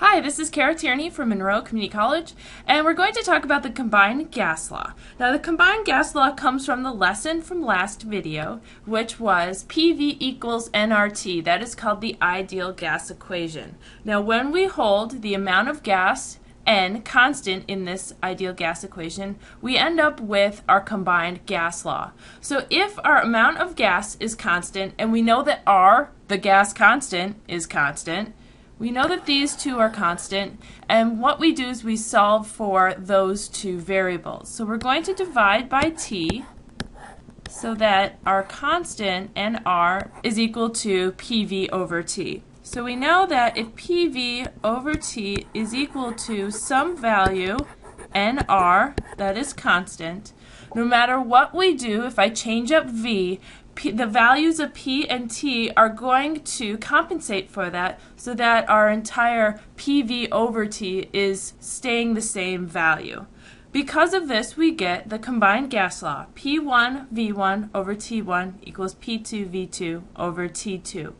Hi, this is Kara Tierney from Monroe Community College, and we're going to talk about the combined gas law. Now, the combined gas law comes from the lesson from last video, which was PV equals nRT. That is called the ideal gas equation. Now, when we hold the amount of gas N constant in this ideal gas equation, we end up with our combined gas law. So if our amount of gas is constant, and we know that R, the gas constant, is constant, we know that these two are constant, and what we do is we solve for those two variables. So we're going to divide by t so that our constant, nr, is equal to pv over t. So we know that if pv over t is equal to some value, nr, that is constant, no matter what we do, if I change up v, The values of P and T are going to compensate for that so that our entire PV over T is staying the same value. Because of this, we get the combined gas law. P1 V1 over T1 equals P2 V2 over T2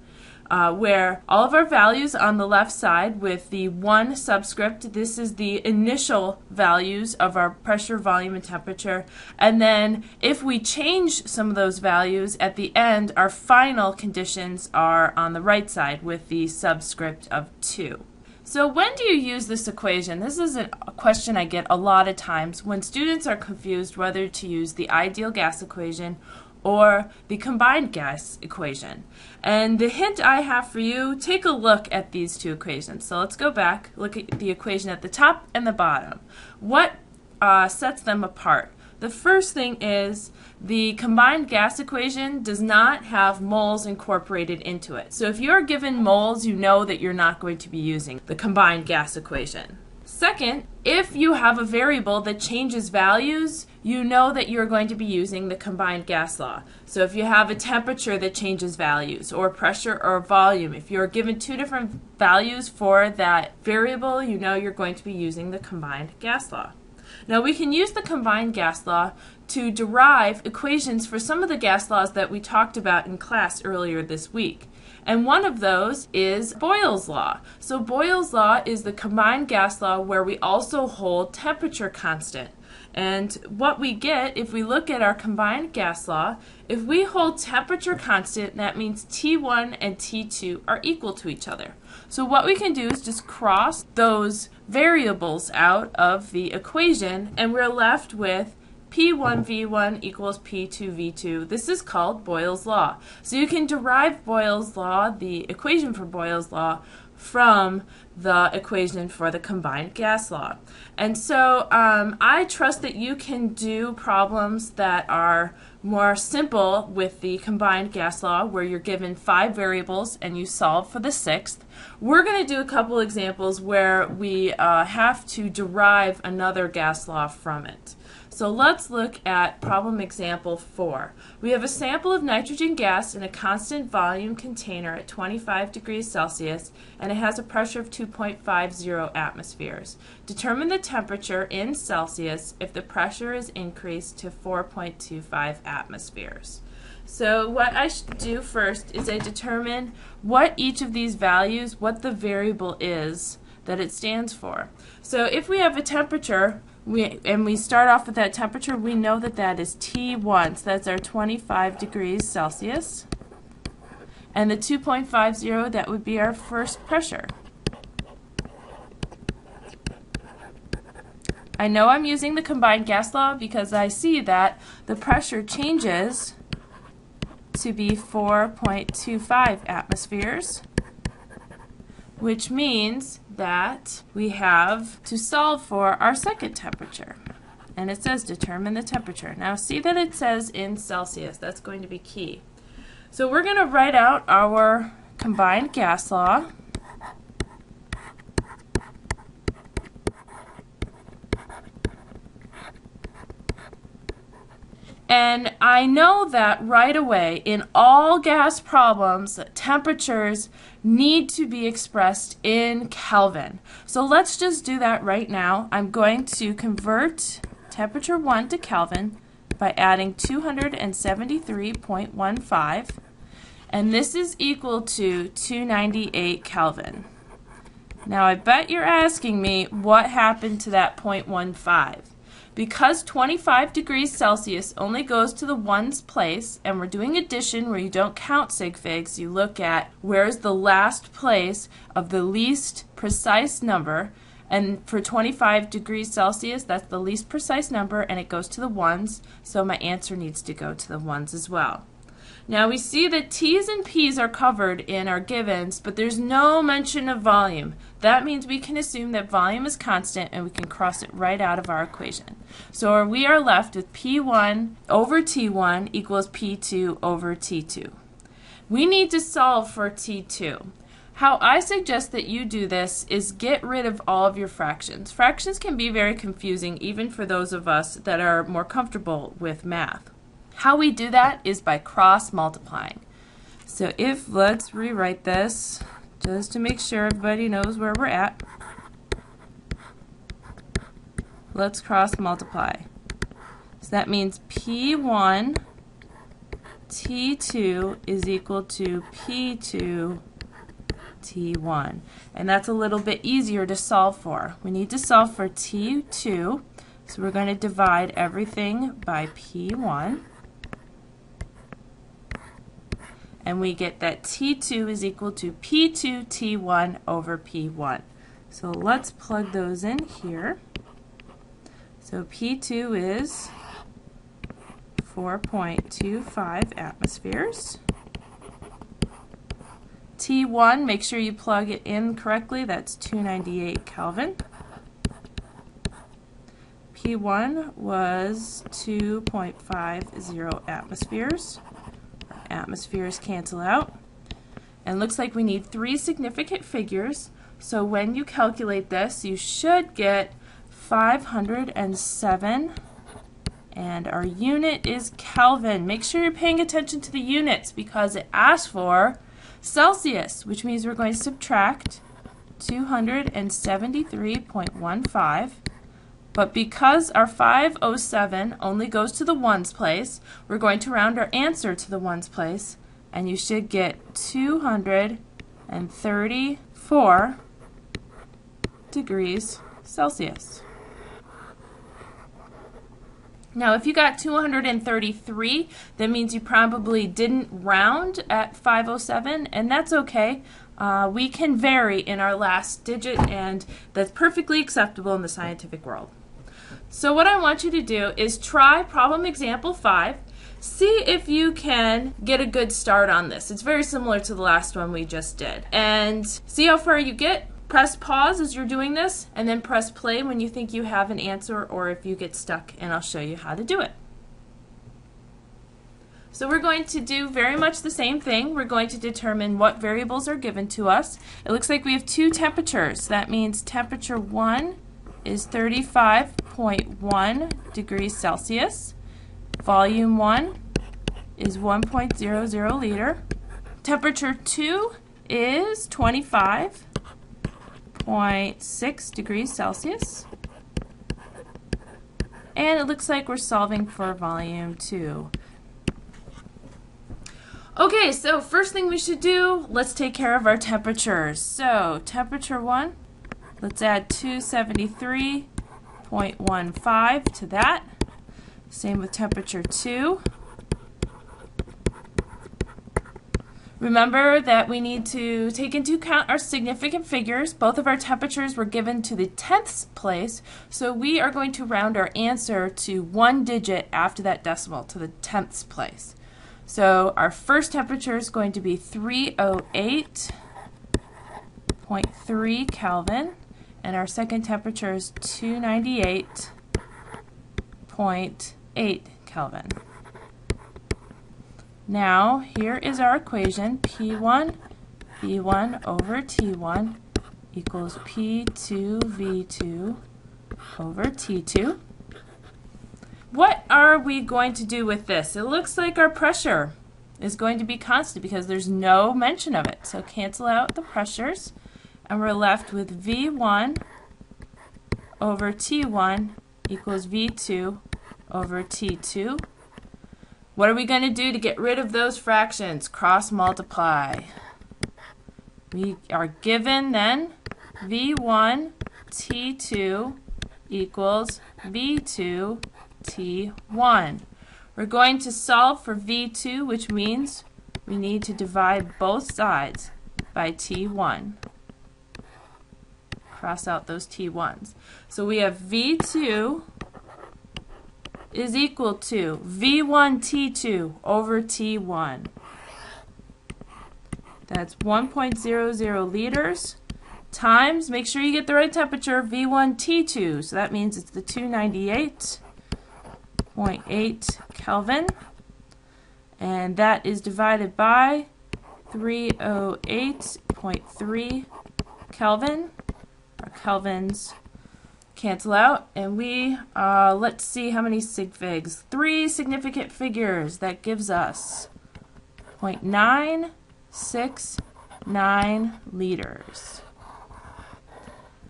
uh, where all of our values on the left side with the one subscript, this is the initial values of our pressure, volume, and temperature. And then if we change some of those values at the end, our final conditions are on the right side with the subscript of 2. So when do you use this equation? This is a question I get a lot of times when students are confused whether to use the ideal gas equation or the combined gas equation. And the hint I have for you, take a look at these two equations. So let's go back, look at the equation at the top and the bottom. What uh, sets them apart? The first thing is the combined gas equation does not have moles incorporated into it. So if you're given moles, you know that you're not going to be using the combined gas equation. Second, if you have a variable that changes values, you know that you're going to be using the combined gas law. So if you have a temperature that changes values, or pressure or volume, if you're given two different values for that variable, you know you're going to be using the combined gas law. Now we can use the combined gas law to derive equations for some of the gas laws that we talked about in class earlier this week. And one of those is Boyle's law. So Boyle's law is the combined gas law where we also hold temperature constant. And what we get if we look at our combined gas law, if we hold temperature constant, that means T1 and T2 are equal to each other. So what we can do is just cross those variables out of the equation and we're left with P1V1 equals P2V2. This is called Boyle's law. So you can derive Boyle's law, the equation for Boyle's law, from the equation for the combined gas law. And so um, I trust that you can do problems that are more simple with the combined gas law where you're given five variables and you solve for the sixth. We're going to do a couple examples where we uh, have to derive another gas law from it. So let's look at problem example 4. We have a sample of nitrogen gas in a constant volume container at 25 degrees Celsius and it has a pressure of 2.50 atmospheres. Determine the temperature in Celsius if the pressure is increased to 4.25 atmospheres. So what I should do first is I determine what each of these values, what the variable is that it stands for. So if we have a temperature we and we start off with that temperature, we know that that is T1, so that's our 25 degrees Celsius. And the 2.50, that would be our first pressure. I know I'm using the combined gas law because I see that the pressure changes to be 4.25 atmospheres, which means that we have to solve for our second temperature. And it says determine the temperature. Now see that it says in Celsius. That's going to be key. So we're going to write out our combined gas law. And I know that right away in all gas problems, temperatures need to be expressed in Kelvin. So let's just do that right now. I'm going to convert temperature 1 to Kelvin by adding 273.15 and this is equal to 298 Kelvin. Now I bet you're asking me what happened to that 0.15. Because 25 degrees Celsius only goes to the ones place, and we're doing addition where you don't count sig figs, you look at where's the last place of the least precise number, and for 25 degrees Celsius, that's the least precise number, and it goes to the ones, so my answer needs to go to the ones as well. Now we see that T's and P's are covered in our givens, but there's no mention of volume. That means we can assume that volume is constant and we can cross it right out of our equation. So we are left with P1 over T1 equals P2 over T2. We need to solve for T2. How I suggest that you do this is get rid of all of your fractions. Fractions can be very confusing even for those of us that are more comfortable with math. How we do that is by cross multiplying. So if, let's rewrite this just to make sure everybody knows where we're at. Let's cross multiply. So that means P1 T2 is equal to P2 T1. And that's a little bit easier to solve for. We need to solve for T2, so we're going to divide everything by P1. And we get that T2 is equal to P2 T1 over P1. So let's plug those in here. So P2 is 4.25 atmospheres. T1, make sure you plug it in correctly, that's 298 Kelvin. P1 was 2.50 atmospheres atmospheres cancel out. And looks like we need three significant figures. So when you calculate this, you should get 507 and our unit is Kelvin. Make sure you're paying attention to the units because it asks for Celsius, which means we're going to subtract 273.15 but because our 507 only goes to the ones place, we're going to round our answer to the ones place, and you should get 234 degrees Celsius. Now, if you got 233, that means you probably didn't round at 507, and that's okay. Uh, we can vary in our last digit, and that's perfectly acceptable in the scientific world. So what I want you to do is try problem example 5. See if you can get a good start on this. It's very similar to the last one we just did. And see how far you get. Press pause as you're doing this, and then press play when you think you have an answer or if you get stuck, and I'll show you how to do it. So we're going to do very much the same thing. We're going to determine what variables are given to us. It looks like we have two temperatures. That means temperature 1 is 35.1 degrees Celsius. Volume 1 is 1.00 liter. Temperature 2 is 25.6 degrees Celsius. And it looks like we're solving for volume 2. Okay, so first thing we should do, let's take care of our temperatures. So, temperature 1 Let's add 273.15 to that. Same with temperature 2. Remember that we need to take into account our significant figures. Both of our temperatures were given to the tenths place, so we are going to round our answer to one digit after that decimal, to the tenths place. So our first temperature is going to be 308.3 Kelvin and our second temperature is 298.8 Kelvin. Now, here is our equation, P1 V1 over T1 equals P2 V2 over T2. What are we going to do with this? It looks like our pressure is going to be constant because there's no mention of it. So cancel out the pressures and we're left with V1 over T1 equals V2 over T2. What are we going to do to get rid of those fractions? Cross multiply. We are given then V1 T2 equals V2 T1. We're going to solve for V2, which means we need to divide both sides by T1. Cross out those T1s. So we have V2 is equal to V1 T2 over T1. That's 1.00 liters times, make sure you get the right temperature, V1 T2. So that means it's the 298.8 Kelvin. And that is divided by 308.3 Kelvin. Kelvins cancel out. And we, uh, let's see how many sig figs. Three significant figures. That gives us 0.969 liters.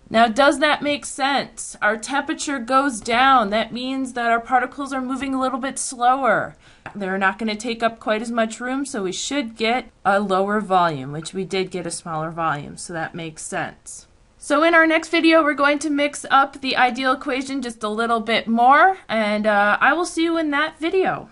Now, does that make sense? Our temperature goes down. That means that our particles are moving a little bit slower. They're not going to take up quite as much room, so we should get a lower volume, which we did get a smaller volume, so that makes sense. So in our next video, we're going to mix up the ideal equation just a little bit more, and uh, I will see you in that video.